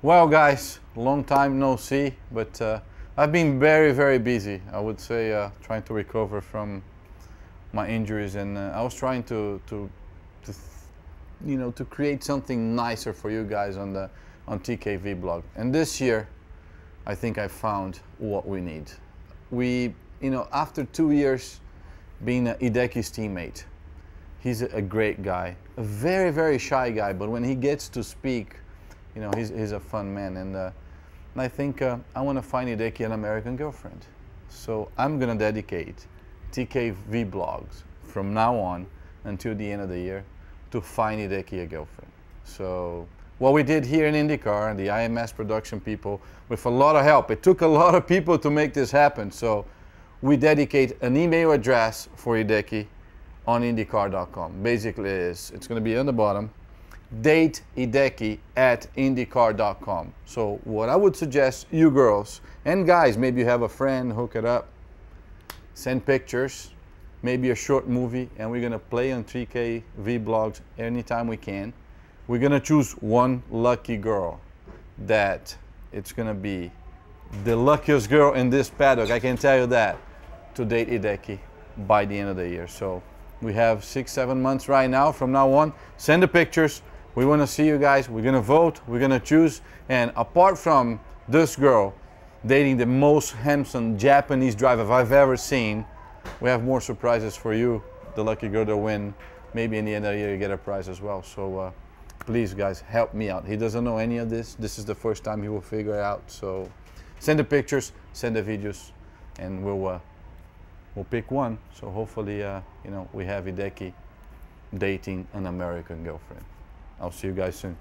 Well, guys, long time no see, but uh, I've been very, very busy. I would say uh, trying to recover from my injuries, and uh, I was trying to, to, to, you know, to create something nicer for you guys on the on TK Vblog. And this year, I think I found what we need. We, you know, after two years being Hideki's teammate, he's a great guy, a very, very shy guy, but when he gets to speak you know, he's, he's a fun man. And, uh, and I think uh, I want to find Hideki an American girlfriend. So I'm going to dedicate TKV blogs from now on until the end of the year to find Hideki a girlfriend. So what we did here in IndyCar, and the IMS production people, with a lot of help, it took a lot of people to make this happen. So we dedicate an email address for Hideki on IndyCar.com. Basically, it's, it's going to be on the bottom date Hideki at IndyCar.com. So what I would suggest you girls and guys, maybe you have a friend, hook it up, send pictures, maybe a short movie, and we're gonna play on TK Vblogs anytime we can. We're gonna choose one lucky girl that it's gonna be the luckiest girl in this paddock, I can tell you that, to date Hideki by the end of the year. So we have six, seven months right now from now on. Send the pictures. We want to see you guys. We're going to vote. We're going to choose. And apart from this girl dating the most handsome Japanese driver I've ever seen, we have more surprises for you. The lucky girl to win. Maybe in the end of the year you get a prize as well. So uh, please guys, help me out. He doesn't know any of this. This is the first time he will figure it out. So send the pictures, send the videos, and we'll uh, we'll pick one. So hopefully, uh, you know, we have Hideki dating an American girlfriend. I'll see you guys soon.